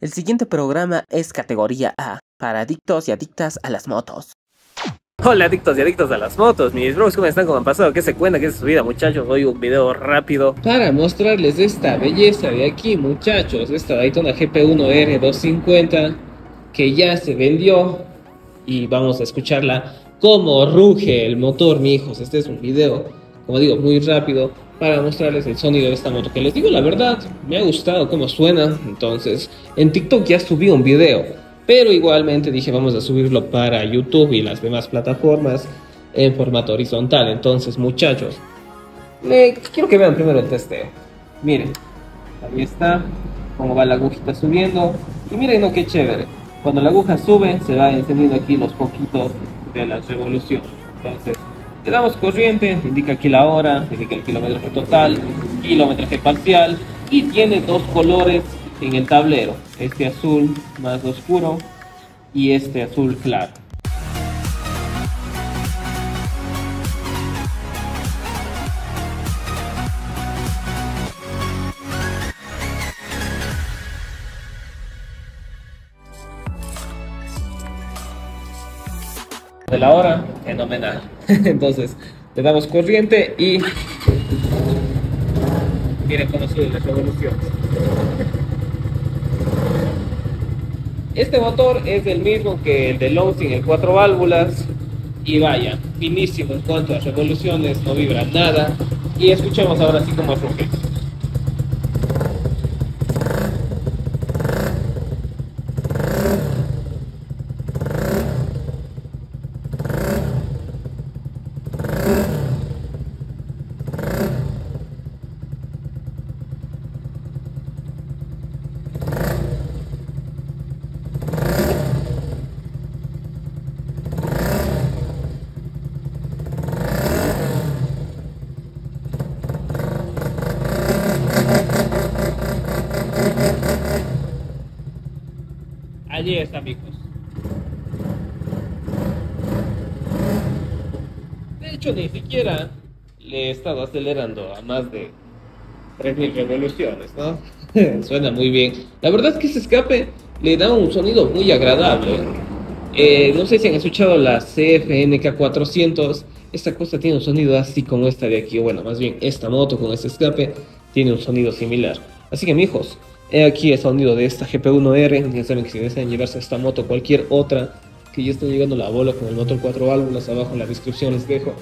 El siguiente programa es categoría A, para adictos y adictas a las motos. Hola adictos y adictos a las motos, mis bros, ¿cómo están? ¿Cómo han pasado? ¿Qué se cuenta? ¿Qué es su vida, muchachos? Hoy un video rápido para mostrarles esta belleza de aquí, muchachos. Esta Daytona GP1 R250 que ya se vendió y vamos a escucharla como ruge el motor, mi hijos. Este es un video, como digo, muy rápido para mostrarles el sonido de esta moto. Que les digo la verdad, me ha gustado cómo suena. Entonces, en TikTok ya subí un video pero igualmente dije vamos a subirlo para YouTube y las demás plataformas en formato horizontal. Entonces muchachos, quiero que vean primero el testeo. Miren, ahí está, cómo va la agujita subiendo. Y miren lo que chévere. Cuando la aguja sube, se va encendiendo aquí los poquitos de las revoluciones. Entonces, le damos corriente, indica aquí la hora, indica el kilómetro total, kilómetro parcial y tiene dos colores en el tablero. Este azul más oscuro y este azul claro. De la hora, fenomenal. Entonces, le damos corriente y miren cómo sube la revolución. Este motor es el mismo que el de Lonsing, el 4 válvulas. Y vaya, finísimo en cuanto a revoluciones, no vibra nada. Y escuchemos ahora sí como ruge. Allí está, amigos. De hecho, ni siquiera le he estado acelerando a más de 3000 revoluciones, ¿no? Suena muy bien. La verdad es que ese escape le da un sonido muy agradable. Eh, no sé si han escuchado la CFNK 400. Esta cosa tiene un sonido así como esta de aquí. Bueno, más bien esta moto con este escape tiene un sonido similar. Así que, mijos, He aquí el sonido de esta GP1R. Ya saben que si desean llevarse esta moto cualquier otra que ya esté llegando la bola con el motor 4 válvulas, abajo en la descripción les dejo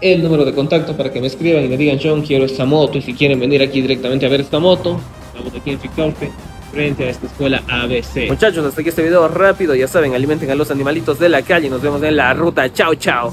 el número de contacto para que me escriban y me digan, John, quiero esta moto. Y si quieren venir aquí directamente a ver esta moto, estamos aquí en Fictorpe, frente a esta escuela ABC. Muchachos, hasta aquí este video rápido. Ya saben, alimenten a los animalitos de la calle. Nos vemos en la ruta. Chao, chao.